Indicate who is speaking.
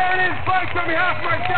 Speaker 1: Vernon Spikes on behalf of myself.